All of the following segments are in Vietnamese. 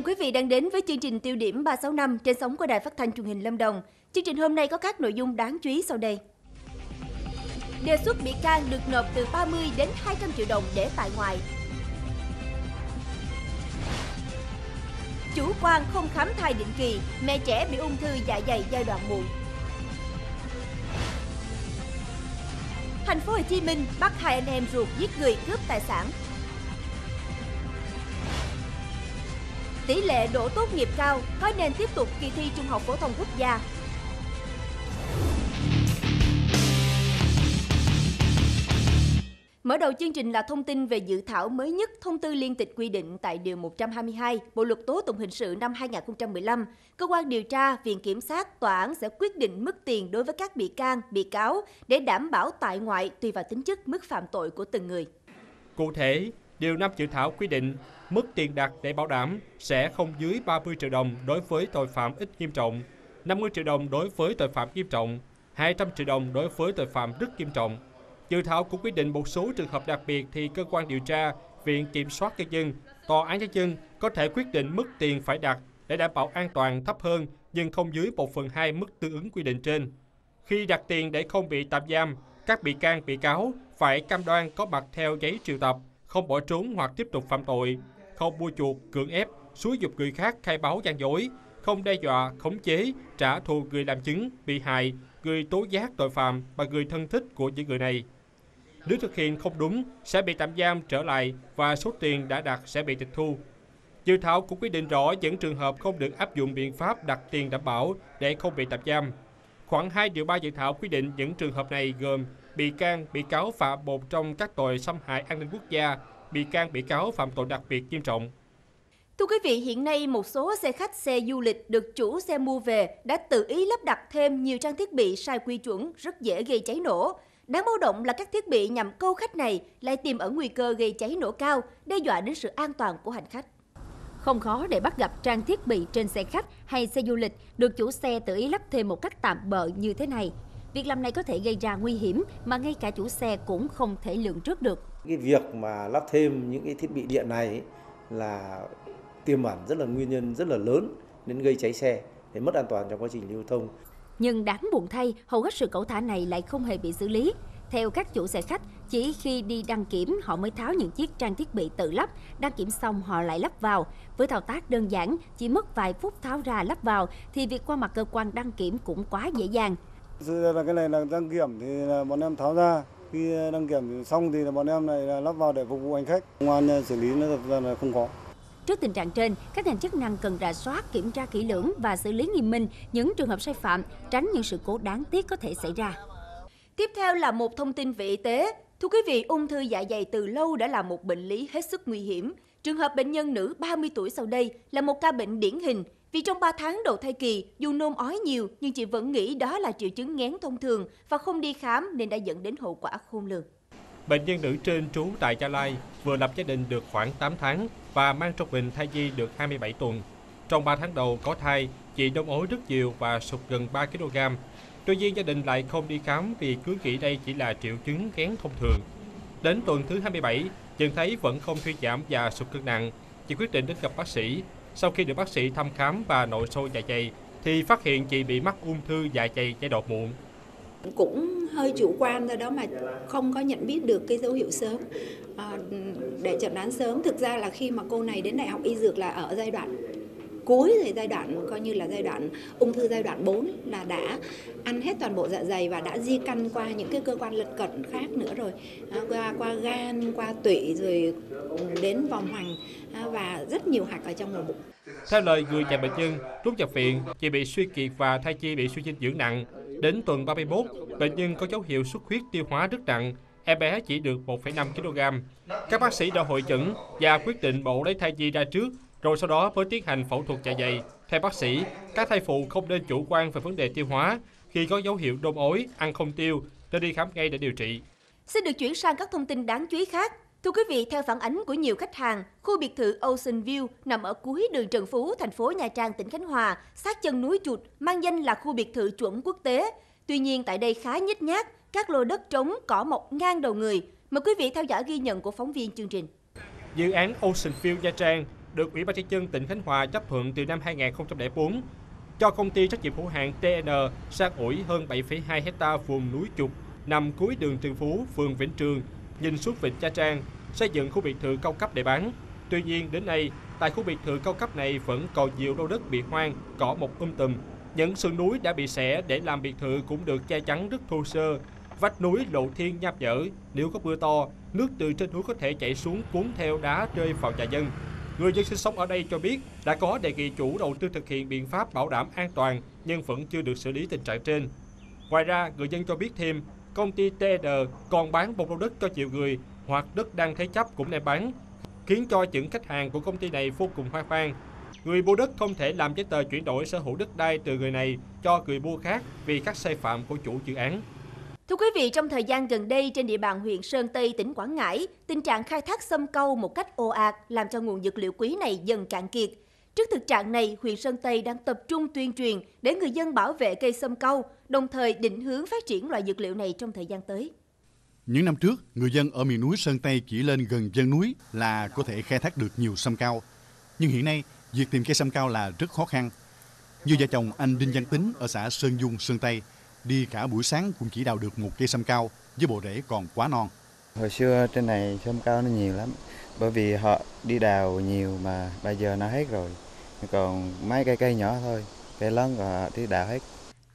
Mừng quý vị đang đến với chương trình tiêu điểm 365 trên sóng của Đài Phát thanh Truyền hình Lâm Đồng. Chương trình hôm nay có các nội dung đáng chú ý sau đây. Đề xuất bị can được nộp từ 30 đến 200 triệu đồng để tại ngoại. Chủ quan không khám thai định kỳ, mẹ trẻ bị ung thư dạ dày giai đoạn muộn. Thành phố Hồ Chí Minh bắt hai anh em ruột giết người cướp tài sản. Tỷ lệ đỗ tốt nghiệp cao, có nên tiếp tục kỳ thi Trung học phổ thông quốc gia. Mở đầu chương trình là thông tin về dự thảo mới nhất thông tư liên tịch quy định tại Điều 122 Bộ Luật Tố Tụng Hình sự năm 2015. Cơ quan điều tra, Viện Kiểm sát, Tòa án sẽ quyết định mức tiền đối với các bị can, bị cáo để đảm bảo tại ngoại tùy vào tính chất mức phạm tội của từng người. Cụ thể, Điều 5 dự thảo quy định mức tiền đặt để bảo đảm sẽ không dưới 30 triệu đồng đối với tội phạm ít nghiêm trọng, 50 triệu đồng đối với tội phạm nghiêm trọng, 200 triệu đồng đối với tội phạm rất nghiêm trọng. Dự thảo cũng quy định một số trường hợp đặc biệt thì cơ quan điều tra, viện kiểm soát nhân dân, tòa án nhân dân có thể quyết định mức tiền phải đặt để đảm bảo an toàn thấp hơn nhưng không dưới 1 phần 2 mức tương ứng quy định trên. Khi đặt tiền để không bị tạm giam, các bị can, bị cáo phải cam đoan có mặt theo giấy triệu tập, không bỏ trốn hoặc tiếp tục phạm tội, không mua chuộc, cưỡng ép, xúi dục người khác khai báo gian dối, không đe dọa, khống chế, trả thù người làm chứng, bị hại, người tố giác tội phạm và người thân thích của những người này. Nếu thực hiện không đúng, sẽ bị tạm giam trở lại và số tiền đã đặt sẽ bị tịch thu. Dự thảo cũng quy định rõ những trường hợp không được áp dụng biện pháp đặt tiền đảm bảo để không bị tạm giam. Khoảng 2 điều 3 dự thảo quy định những trường hợp này gồm bị can, bị cáo phạm một trong các tội xâm hại an ninh quốc gia, bị can, bị cáo phạm tội đặc biệt nghiêm trọng. Thưa quý vị, hiện nay một số xe khách, xe du lịch được chủ xe mua về đã tự ý lắp đặt thêm nhiều trang thiết bị sai quy chuẩn rất dễ gây cháy nổ. Đáng báo động là các thiết bị nhằm câu khách này lại tiềm ẩn nguy cơ gây cháy nổ cao, đe dọa đến sự an toàn của hành khách. Không khó để bắt gặp trang thiết bị trên xe khách hay xe du lịch được chủ xe tự ý lắp thêm một cách tạm bợ như thế này. Việc làm này có thể gây ra nguy hiểm mà ngay cả chủ xe cũng không thể lường trước được. Cái việc mà lắp thêm những cái thiết bị điện này là tiềm ẩn rất là nguyên nhân rất là lớn đến gây cháy xe để mất an toàn trong quá trình lưu thông. Nhưng đáng buồn thay, hầu hết sự cẩu thả này lại không hề bị xử lý. Theo các chủ xe khách, chỉ khi đi đăng kiểm họ mới tháo những chiếc trang thiết bị tự lắp, đăng kiểm xong họ lại lắp vào. Với thao tác đơn giản, chỉ mất vài phút tháo ra lắp vào thì việc qua mặt cơ quan đăng kiểm cũng quá dễ dàng. Ra là cái này là đăng kiểm thì là bọn em tháo ra, khi đăng kiểm xong thì là bọn em này là lắp vào để phục vụ hành khách. Công an xử lý nó thật ra là không có. Trước tình trạng trên, các ngành chức năng cần rà soát, kiểm tra kỹ lưỡng và xử lý nghiêm minh những trường hợp sai phạm, tránh những sự cố đáng tiếc có thể xảy ra. Tiếp theo là một thông tin về y tế. Thưa quý vị, ung thư dạ dày từ lâu đã là một bệnh lý hết sức nguy hiểm. Trường hợp bệnh nhân nữ 30 tuổi sau đây là một ca bệnh điển hình vì trong 3 tháng đầu thai kỳ, dù nôn ói nhiều nhưng chị vẫn nghĩ đó là triệu chứng ngén thông thường và không đi khám nên đã dẫn đến hậu quả khôn lường. Bệnh nhân nữ trên trú tại Gia Lai vừa lập gia đình được khoảng 8 tháng và mang trong mình thai nhi được 27 tuần. Trong 3 tháng đầu có thai, chị nôn ói rất nhiều và sụt gần 3 kg. Tuy nhiên gia đình lại không đi khám vì cứ nghĩ đây chỉ là triệu chứng ngén thông thường. Đến tuần thứ 27, nhận thấy vẫn không thuyên giảm và sụt cân nặng, chị quyết định đến gặp bác sĩ. Sau khi được bác sĩ thăm khám và nội soi dạ dày, thì phát hiện chị bị mắc ung thư dạ dày giai đoạn muộn. Cũng hơi chủ quan rồi đó mà không có nhận biết được cái dấu hiệu sớm. À, để chẩn đoán sớm thực ra là khi mà cô này đến đại học y dược là ở giai đoạn cuối rồi giai đoạn coi như là giai đoạn ung thư giai đoạn 4 là đã ăn hết toàn bộ dạ dày và đã di căn qua những cái cơ quan lân cận khác nữa rồi à, qua qua gan qua tụy rồi đến vòng hoành à, và rất nhiều hạch ở trong ổ bụng theo lời người nhà bệnh nhân, lúc nhập viện, chị bị suy kiệt và thai chi bị suy dinh dưỡng nặng. Đến tuần 31, bệnh nhân có dấu hiệu xuất huyết tiêu hóa rất nặng, em bé chỉ được 1,5 kg. Các bác sĩ đã hội chẩn và quyết định bộ lấy thai nhi ra trước, rồi sau đó mới tiến hành phẫu thuật dạ dày. Theo bác sĩ, các thai phụ không nên chủ quan về vấn đề tiêu hóa. Khi có dấu hiệu đôn ối, ăn không tiêu, nên đi khám ngay để điều trị. Xin được chuyển sang các thông tin đáng chú ý khác. Thưa quý vị, theo phản ánh của nhiều khách hàng, khu biệt thự Ocean View nằm ở cuối đường Trần Phú, thành phố Nha Trang, tỉnh Khánh Hòa, sát chân núi Chuột, mang danh là khu biệt thự chuẩn quốc tế. Tuy nhiên tại đây khá nhích nhác, các lô đất trống cỏ mọc ngang đầu người. Mời quý vị theo dõi ghi nhận của phóng viên chương trình. Dự án Ocean View Nha Trang được Ủy ban nhân dân tỉnh Khánh Hòa chấp thuận từ năm 2004 cho công ty trách nhiệm hữu hạn TN sang ủi hơn 7,2 hecta vùng núi Trục nằm cuối đường Trần Phú, phường Vĩnh Trường, nhìn xuống vịnh cha Trang, xây dựng khu biệt thự cao cấp để bán. Tuy nhiên đến nay, tại khu biệt thự cao cấp này vẫn còn nhiều lô đất bị hoang, cỏ một um tùm. Những sườn núi đã bị xẻ để làm biệt thự cũng được che chắn rất thô sơ. Vách núi lộ thiên nham nhở, nếu có mưa to, nước từ trên núi có thể chảy xuống cuốn theo đá rơi vào nhà dân. Người dân sinh sống ở đây cho biết đã có đề nghị chủ đầu tư thực hiện biện pháp bảo đảm an toàn nhưng vẫn chưa được xử lý tình trạng trên. Ngoài ra, người dân cho biết thêm, công ty TD còn bán một lô đất cho nhiều người hoặc đất đang thế chấp cũng đem bán, khiến cho những khách hàng của công ty này vô cùng hoang mang. Người mua đất không thể làm giấy tờ chuyển đổi sở hữu đất đai từ người này cho người mua khác vì các sai phạm của chủ dự án. Thưa quý vị, trong thời gian gần đây trên địa bàn huyện Sơn Tây, tỉnh Quảng Ngãi, tình trạng khai thác sâm câu một cách ồ ạt làm cho nguồn dược liệu quý này dần cạn kiệt. Trước thực trạng này, huyện Sơn Tây đang tập trung tuyên truyền để người dân bảo vệ cây sâm câu, đồng thời định hướng phát triển loại dược liệu này trong thời gian tới. Những năm trước, người dân ở miền núi Sơn Tây chỉ lên gần chân núi là có thể khai thác được nhiều sâm cao. Nhưng hiện nay, việc tìm cây sâm cao là rất khó khăn. Như vợ chồng anh Đinh Văn Tính ở xã Sơn Dung, Sơn Tây, đi cả buổi sáng cũng chỉ đào được một cây sâm cao với bộ rễ còn quá non. Hồi xưa trên này sâm cao nó nhiều lắm, bởi vì họ đi đào nhiều mà bây giờ nó hết rồi. Còn mấy cây cây nhỏ thôi, cây lớn rồi đi đào hết.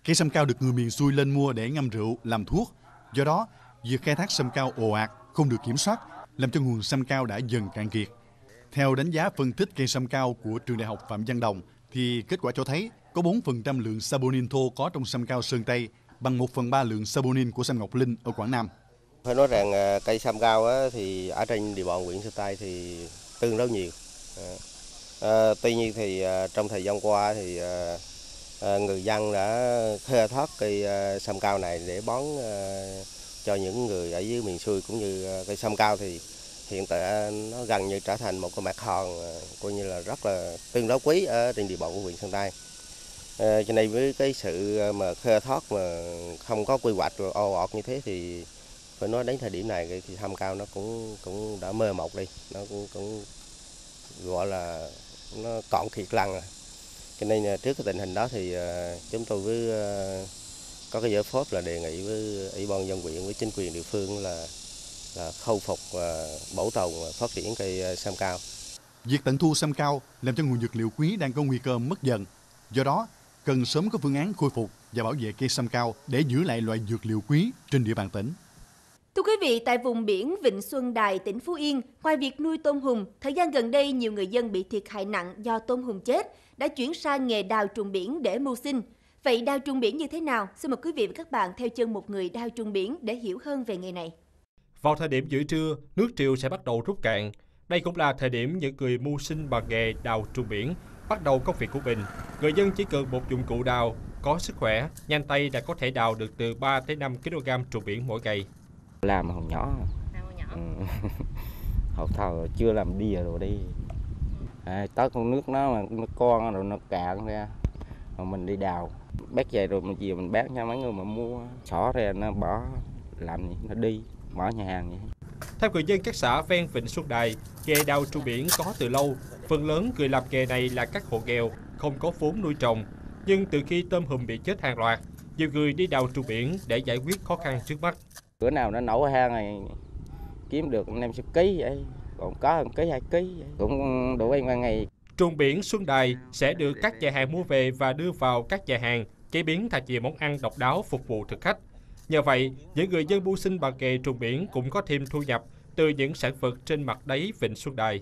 Cây sâm cao được người miền xuôi lên mua để ngâm rượu, làm thuốc. Do đó, việc khai thác sâm cao ồ ạt, không được kiểm soát, làm cho nguồn sâm cao đã dần cạn kiệt. Theo đánh giá phân tích cây sâm cao của trường đại học Phạm Văn Đồng, thì kết quả cho thấy có 4% lượng saponin thô có trong sâm cao Sơn Tây, bằng 1 phần 3 lượng saponin của sâm Ngọc Linh ở Quảng Nam. Phải nói rằng à, cây sâm cao á, thì ở trên địa bàn huyện Sơn Tây thì tương đối nhiều. À, à tuy nhiên thì à, trong thời gian qua thì à, người dân đã khai thác cây sâm cao này để bón cho những người ở dưới miền xuôi cũng như cây sâm cao thì hiện tại nó gần như trở thành một cái mặt hàng coi như là rất là tương đối quý ở trên địa bàn của huyện Sơn Tây. Ờ, cho nên với cái sự ờ, mà khơi thoát mà không có quy hoạch rồi ồ ạt như thế thì phải nói đến thời điểm này thì sâm cao nó cũng cũng đã mơ mộng đi, nó cũng cũng gọi là nó còn kiệt lăng rồi. Cho nên ờ, trước cái tình hình đó thì chúng tôi với có cái giải pháp là đề nghị với ủy ban dân huyện với chính quyền địa phương là là khôi phục và bảo tồn và phát triển cây sam cao. Việc tận thu sam cao làm cho nguồn dược liệu quý đang có nguy cơ mất dần. Do đó, cần sớm có phương án khôi phục và bảo vệ cây sâm cao để giữ lại loại dược liệu quý trên địa bàn tỉnh. Thưa quý vị, tại vùng biển Vịnh Xuân Đài, tỉnh Phú Yên, ngoài việc nuôi tôm hùm, thời gian gần đây nhiều người dân bị thiệt hại nặng do tôm hùm chết đã chuyển sang nghề đào trùng biển để mưu sinh. Vậy đào trùng biển như thế nào? Xin mời quý vị và các bạn theo chân một người đào trùng biển để hiểu hơn về nghề này. Vào thời điểm giữa trưa, nước triều sẽ bắt đầu rút cạn. Đây cũng là thời điểm những người mưu sinh bằng nghề đào trùng biển bắt đầu công việc của mình. Người dân chỉ cần một dụng cụ đào, có sức khỏe, nhanh tay đã có thể đào được từ 3 tới 5 kg trùng biển mỗi ngày. Làm hồi nhỏ. Làm hồi nhỏ. Ừ. Hồi thờ chưa làm đi rồi đi. À, tới con nước nó mà nó con rồi nó cạn ra. Rồi mình đi đào. Bác về rồi mình chiều mình bán cho mấy người mà mua. Xỏ ra nó bỏ làm gì nó đi mở nhà hàng vậy. Theo người dân các xã ven Vịnh Xuân Đài, nghề đào trù biển có từ lâu. Phần lớn người làm nghề này là các hộ nghèo, không có vốn nuôi trồng. Nhưng từ khi tôm hùm bị chết hàng loạt, nhiều người đi đào trù biển để giải quyết khó khăn trước mắt. Bữa nào nó nổ hang này kiếm được năm chục ký vậy, còn có một ký hai ký vậy. cũng đủ ăn ban ngày. Trùng biển Xuân Đài sẽ được các nhà hàng mua về và đưa vào các nhà hàng, chế biến thành nhiều món ăn độc đáo phục vụ thực khách. Nhờ vậy, những người dân mưu sinh bằng nghề trùng biển cũng có thêm thu nhập từ những sản vật trên mặt đáy Vịnh Xuân Đài.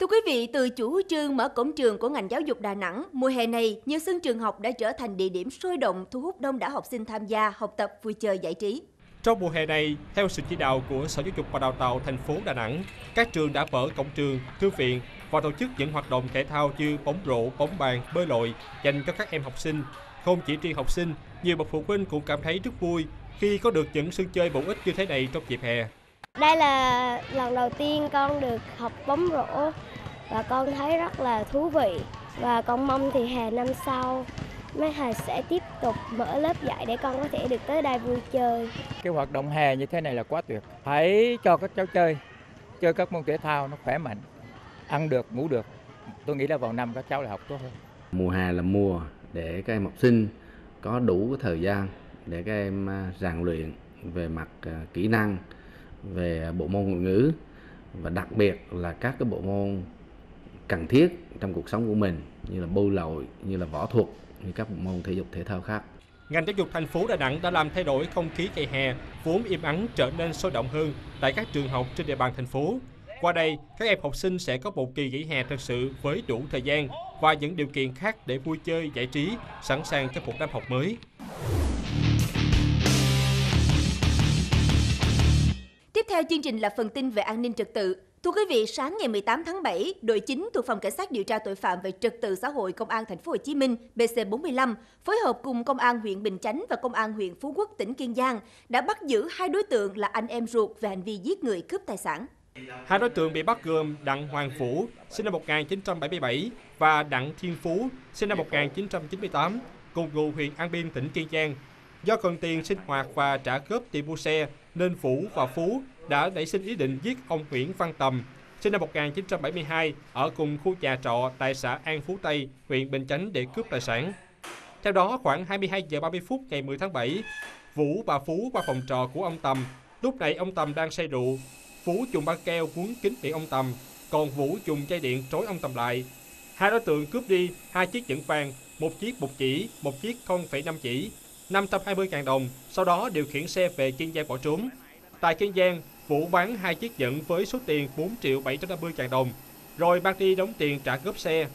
Thưa quý vị, từ chủ trương mở cổng trường của ngành giáo dục Đà Nẵng, mùa hè này, nhiều sân trường học đã trở thành địa điểm sôi động thu hút đông đảo học sinh tham gia học tập vui chơi giải trí. Trong mùa hè này, theo sự chỉ đạo của Sở Giáo dục và Đào tạo thành phố Đà Nẵng, các trường đã mở cổng trường, thư viện và tổ chức những hoạt động thể thao như bóng rổ, bóng bàn, bơi lội dành cho các em học sinh. Không chỉ riêng học sinh, nhiều bậc phụ huynh cũng cảm thấy rất vui khi có được những sân chơi bổ ích như thế này trong dịp hè. Đây là lần đầu tiên con được học bóng rổ và con thấy rất là thú vị và con mong thì hè năm sau mấy thầy sẽ tiếp tục mở lớp dạy để con có thể được tới đây vui chơi. Cái hoạt động hè như thế này là quá tuyệt. Hãy cho các cháu chơi, chơi các môn thể thao nó khỏe mạnh, ăn được, ngủ được. tôi nghĩ là vào năm các cháu là học tốt hơn. Mùa hè là mùa để các em học sinh có đủ thời gian để các em rèn luyện về mặt kỹ năng, về bộ môn ngoại ngữ và đặc biệt là các cái bộ môn cần thiết trong cuộc sống của mình như là bơi lội, như là võ thuật, như các bộ môn thể dục thể thao khác. Ngành giáo dục thành phố Đà Nẵng đã làm thay đổi không khí ngày hè vốn im ắng trở nên sôi động hơn tại các trường học trên địa bàn thành phố. Qua đây, các em học sinh sẽ có một kỳ nghỉ hè thật sự với đủ thời gian và những điều kiện khác để vui chơi, giải trí, sẵn sàng cho một năm học mới. Theo chương trình là phần tin về an ninh trật tự. Thưa quý vị, sáng ngày 18 tháng 7, đội 9 thuộc phòng cảnh sát điều tra tội phạm về trật tự xã hội công an thành phố Hồ Chí Minh BC45 phối hợp cùng công an huyện Bình Chánh và công an huyện Phú Quốc tỉnh Kiên Giang đã bắt giữ hai đối tượng là anh em ruột về hành vi giết người cướp tài sản. Hai đối tượng bị bắt gồm Đặng Hoàng Phủ, sinh năm 1977 và Đặng Thiên Phú, sinh năm 1998, cùng ngụ huyện An Biên, tỉnh Kiên Giang. Do cần tiền sinh hoạt và trả góp tiền mua xe, nên Phủ và Phú đã nảy sinh ý định giết ông Nguyễn Văn Tầm, sinh năm 1972, ở cùng khu nhà trọ tại xã An Phú Tây, huyện Bình Chánh để cướp tài sản. Theo đó, khoảng 22 giờ 30 phút ngày 10 tháng 7, Vũ và Phú qua phòng trọ của ông Tầm. Lúc này ông Tầm đang say rượu. Phú dùng băng keo cuốn kín miệng ông Tầm, còn Vũ dùng dây điện trói ông Tầm lại. Hai đối tượng cướp đi hai chiếc nhẫn vàng, một chiếc một chỉ, một chiếc 0,5 chỉ, 520.000 đồng, sau đó điều khiển xe về Kiên Giang bỏ trốn. Tại Kiên Giang, Vũ bán hai chiếc nhẫn với số tiền 4 triệu 750 ngàn đồng, rồi mang đi đóng tiền trả góp xe.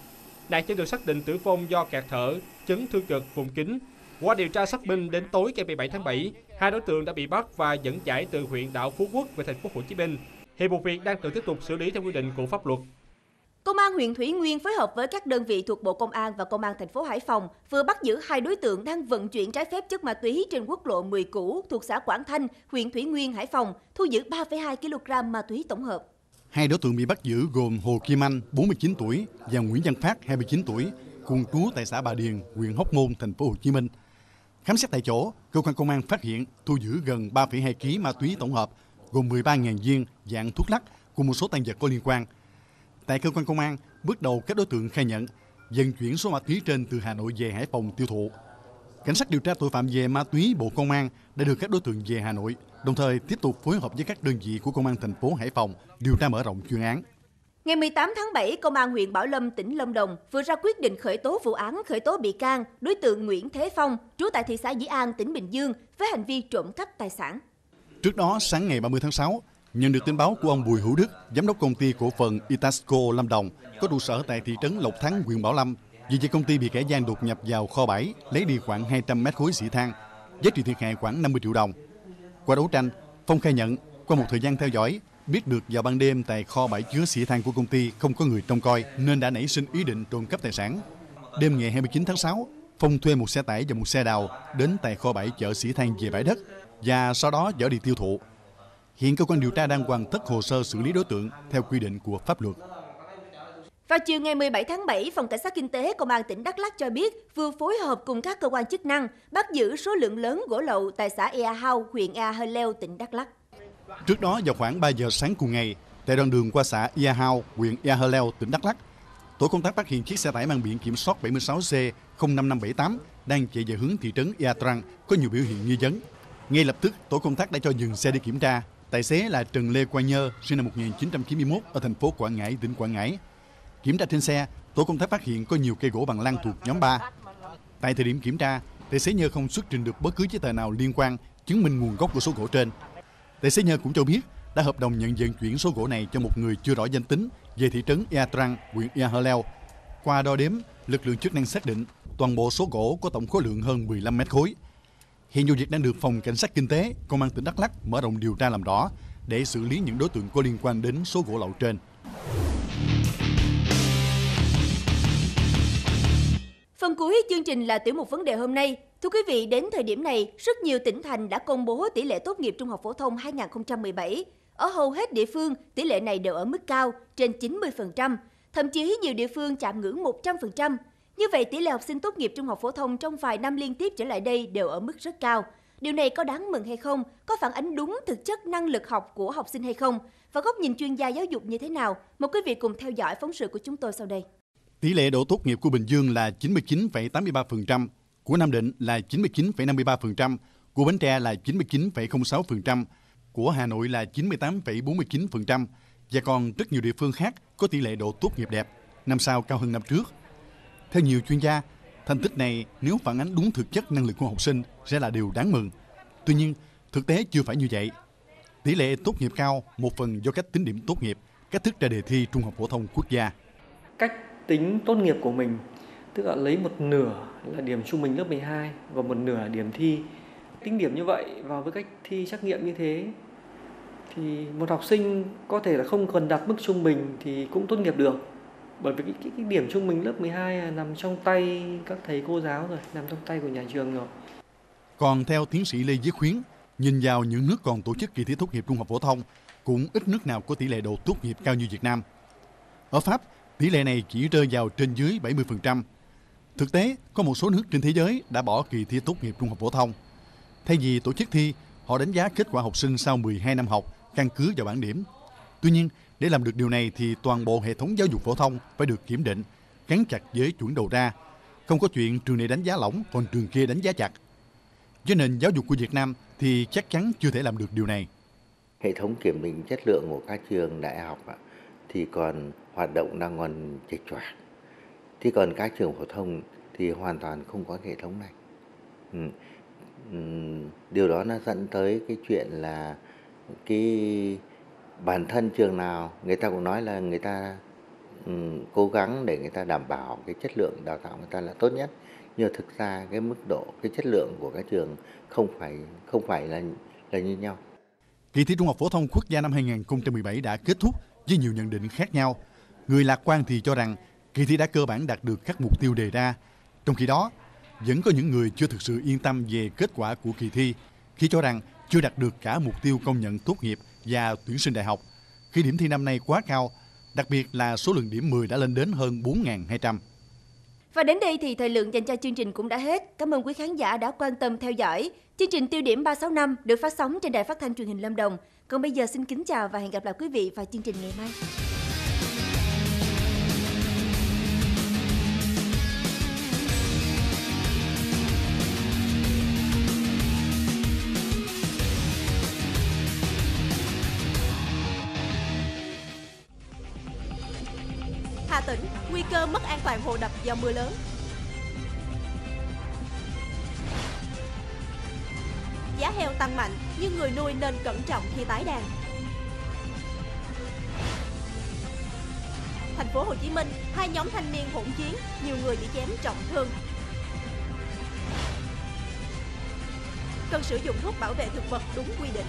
Nạn nhân được xác định tử vong do kẹt thở, chấn thương cực vùng kính. Qua điều tra xác minh đến tối ngày 17 tháng 7, hai đối tượng đã bị bắt và dẫn giải từ huyện đảo Phú Quốc về thành phố Hồ Chí Minh. Hiện vụ việc đang được tiếp tục xử lý theo quy định của pháp luật. Công an huyện Thủy Nguyên phối hợp với các đơn vị thuộc Bộ Công an và Công an thành phố Hải Phòng vừa bắt giữ hai đối tượng đang vận chuyển trái phép chất ma túy trên quốc lộ 10 cũ thuộc xã Quảng Thanh, huyện Thủy Nguyên, Hải Phòng, thu giữ 3,2 kg ma túy tổng hợp. Hai đối tượng bị bắt giữ gồm Hồ Kim Anh, 49 tuổi và Nguyễn Văn Phát, 29 tuổi, cùng trú tại xã Bà Điền, huyện Hóc Môn, thành phố Hồ Chí Minh. Khám xét tại chỗ, cơ quan công an phát hiện thu giữ gần 3,2 kg ma túy tổng hợp, gồm 13.000 viên dạng thuốc lắc cùng một số tăng vật có liên quan. Tại cơ quan công an, bước đầu các đối tượng khai nhận vận chuyển số ma túy trên từ Hà Nội về Hải Phòng tiêu thụ. Cảnh sát điều tra tội phạm về ma túy Bộ Công an đã đưa các đối tượng về Hà Nội, đồng thời tiếp tục phối hợp với các đơn vị của Công an thành phố Hải Phòng điều tra mở rộng chuyên án. Ngày 18 tháng 7, Công an huyện Bảo Lâm, tỉnh Lâm Đồng vừa ra quyết định khởi tố vụ án khởi tố bị can đối tượng Nguyễn Thế Phong, trú tại thị xã Dĩ An, tỉnh Bình Dương với hành vi trộm cắp tài sản. Trước đó, sáng ngày 30 tháng 6, nhận được tin báo của ông Bùi Hữu Đức, giám đốc công ty cổ phần Itasco Lâm Đồng, có trụ sở tại thị trấn Lộc Thắng, huyện Bảo Lâm, vì vậy công ty bị kẻ gian đột nhập vào kho bãi, lấy đi khoảng 200 mét khối xỉ than, giá trị thiệt hại khoảng 50 triệu đồng. Qua đấu tranh, Phong khai nhận qua một thời gian theo dõi, biết được vào ban đêm tại kho bãi chứa xỉ than của công ty không có người trông coi nên đã nảy sinh ý định trộm cắp tài sản. Đêm ngày 29 tháng 6, Phong thuê một xe tải và một xe đào đến tại kho bãi chở xỉ than về bãi đất và sau đó dỡ đi tiêu thụ. Hiện cơ quan điều tra đang hoàn tất hồ sơ xử lý đối tượng theo quy định của pháp luật. Vào chiều ngày 17 tháng 7, Phòng Cảnh sát Kinh tế Công an tỉnh Đắk Lắk cho biết vừa phối hợp cùng các cơ quan chức năng bắt giữ số lượng lớn gỗ lậu tại xã Ea Hao, huyện Ea Hơ Leo, tỉnh Đắk Lắk. Trước đó vào khoảng 3 giờ sáng cùng ngày, tại đoạn đường qua xã Ea Hao, huyện Ea Hơ Leo, tỉnh Đắk Lắk, tổ công tác phát hiện chiếc xe tải mang biển kiểm soát 76C 05578 đang chạy về hướng thị trấn Ea Trăng có nhiều biểu hiện nghi vấn. Ngay lập tức, tổ công tác đã cho dừng xe đi kiểm tra. Tài xế là Trần Lê Quang Nhơ, sinh năm 1991 ở thành phố Quảng Ngãi, tỉnh Quảng Ngãi. Kiểm tra trên xe, tổ công tác phát hiện có nhiều cây gỗ bằng lăng thuộc nhóm 3. Tại thời điểm kiểm tra, tài xế Nhơ không xuất trình được bất cứ giấy tờ nào liên quan chứng minh nguồn gốc của số gỗ trên. Tài xế Nhơ cũng cho biết đã hợp đồng nhận vận chuyển số gỗ này cho một người chưa rõ danh tính về thị trấn Ea Trăng, huyện Ea Hơ Leo. Qua đo đếm, lực lượng chức năng xác định toàn bộ số gỗ có tổng khối lượng hơn 15 mét khối. Hiện vụ việc đang được phòng cảnh sát kinh tế, công an tỉnh Đắk Lắk mở rộng điều tra làm rõ để xử lý những đối tượng có liên quan đến số gỗ lậu trên. Phần cuối chương trình là tiểu mục vấn đề hôm nay. Thưa quý vị, đến thời điểm này, rất nhiều tỉnh thành đã công bố tỷ lệ tốt nghiệp trung học phổ thông 2017. Ở hầu hết địa phương, tỷ lệ này đều ở mức cao, trên 90%, thậm chí nhiều địa phương chạm ngưỡng 100%. Như vậy, tỷ lệ học sinh tốt nghiệp trung học phổ thông trong vài năm liên tiếp trở lại đây đều ở mức rất cao. Điều này có đáng mừng hay không? Có phản ánh đúng thực chất năng lực học của học sinh hay không? Và góc nhìn chuyên gia giáo dục như thế nào? Mời quý vị cùng theo dõi phóng sự của chúng tôi sau đây. Tỷ lệ độ tốt nghiệp của Bình Dương là 99,83%, của Nam Định là 99,53%, của Bến Tre là 99,06%, của Hà Nội là 98,49% và còn rất nhiều địa phương khác có tỷ lệ độ tốt nghiệp đẹp, năm sau cao hơn năm trước. Theo nhiều chuyên gia, thành tích này nếu phản ánh đúng thực chất năng lực của học sinh sẽ là điều đáng mừng. Tuy nhiên, thực tế chưa phải như vậy. Tỷ lệ tốt nghiệp cao một phần do cách tính điểm tốt nghiệp, cách thức ra đề thi Trung học phổ thông quốc gia. Cách tính tốt nghiệp của mình tức là lấy một nửa là điểm trung bình lớp 12 và một nửa là điểm thi. Tính điểm như vậy vào với cách thi trắc nghiệm như thế thì một học sinh có thể là không cần đạt mức trung bình thì cũng tốt nghiệp được bởi vì cái, cái, cái điểm trung bình lớp 12 à, nằm trong tay các thầy cô giáo rồi nằm trong tay của nhà trường rồi. Còn theo tiến sĩ Lê giới Khuyến nhìn vào những nước còn tổ chức kỳ thi tốt nghiệp trung học phổ thông cũng ít nước nào có tỷ lệ độ tốt nghiệp cao như Việt Nam. Ở Pháp tỷ lệ này chỉ rơi vào trên dưới 70% thực tế có một số nước trên thế giới đã bỏ kỳ thi tốt nghiệp trung học phổ thông. Thay vì tổ chức thi họ đánh giá kết quả học sinh sau 12 năm học căn cứ vào bảng điểm. Tuy nhiên, để làm được điều này thì toàn bộ hệ thống giáo dục phổ thông phải được kiểm định, gắn chặt với chuẩn đầu ra. Không có chuyện trường này đánh giá lỏng, còn trường kia đánh giá chặt. Với nền giáo dục của Việt Nam thì chắc chắn chưa thể làm được điều này. Hệ thống kiểm định chất lượng của các trường đại học thì còn hoạt động đang còn chệch choạc. thì còn các trường phổ thông thì hoàn toàn không có hệ thống này. Ừ. ừ điều đó nó dẫn tới cái chuyện là cái bản thân trường nào người ta cũng nói là người ta um, cố gắng để người ta đảm bảo cái chất lượng đào tạo người ta là tốt nhất nhưng thực ra cái mức độ cái chất lượng của các trường không phải không phải là là như nhau. Kỳ thi Trung học phổ thông quốc gia năm 2017 đã kết thúc với nhiều nhận định khác nhau. Người lạc quan thì cho rằng kỳ thi đã cơ bản đạt được các mục tiêu đề ra. Trong khi đó, vẫn có những người chưa thực sự yên tâm về kết quả của kỳ thi khi cho rằng chưa đạt được cả mục tiêu công nhận tốt nghiệp và tuyển sinh đại học khi điểm thi năm nay quá cao, đặc biệt là số lượng điểm 10 đã lên đến hơn 4.200. Và đến đây thì thời lượng dành cho chương trình cũng đã hết. Cảm ơn quý khán giả đã quan tâm theo dõi. Chương trình Tiêu điểm 365 được phát sóng trên đài phát thanh truyền hình Lâm Đồng. Còn bây giờ xin kính chào và hẹn gặp lại quý vị vào chương trình ngày mai. Hà Tĩnh, nguy cơ mất an toàn hồ đập do mưa lớn. Giá heo tăng mạnh, nhưng người nuôi nên cẩn trọng khi tái đàn. Thành phố Hồ Chí Minh, hai nhóm thanh niên hỗn chiến, nhiều người bị chém trọng thương. Cần sử dụng thuốc bảo vệ thực vật đúng quy định.